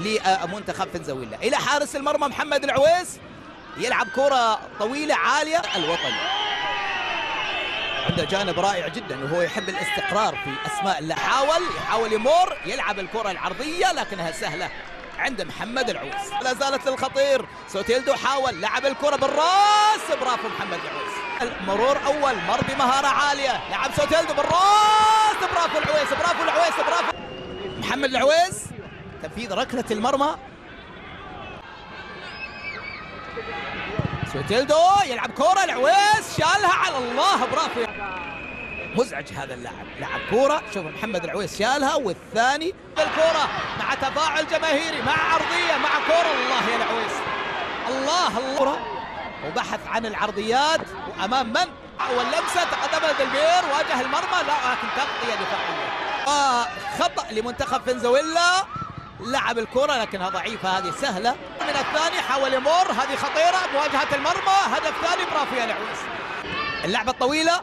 لمنتخب فنزويلا. إلى حارس المرمى محمد العويس. يلعب كرة طويلة عالية الوطني. عنده جانب رائع جدا وهو يحب الاستقرار في أسماء اللي حاول يحاول يمر يلعب الكرة العرضية لكنها سهلة عند محمد العويس. لا زالت للخطير. سوتيلدو حاول لعب الكرة بالراس. برافو محمد العويس. المرور أول مر بمهارة عالية. لعب سوتيلدو بالراس. برافو العويس برافو العويس برافو. محمد العويس. تنفيذ ركلة المرمى. سوتيلدو يلعب كرة العويس شالها على الله برافو. مزعج هذا اللاعب. لعب كرة شوف محمد العويس شالها والثاني الكرة مع تفاعل جماهيري مع عرضية مع كرة الله يا العويس. الله الله. وبحث عن العرضيات. وأمام من؟ أول لمسة تقدم دلبير واجه المرمى. لا لكن تغطية دفاعية. خطأ لمنتخب فنزويلا. لعب الكرة لكنها ضعيفة هذه سهلة. من الثاني حاول يمر هذه خطيرة مواجهه المرمى هدف ثاني برافو يا العويس اللعبة الطويلة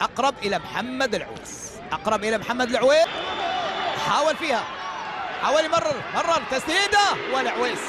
أقرب إلى محمد العويس. أقرب إلى محمد العويس. حاول فيها. حاول يمرر. مرر تسديدة والعويس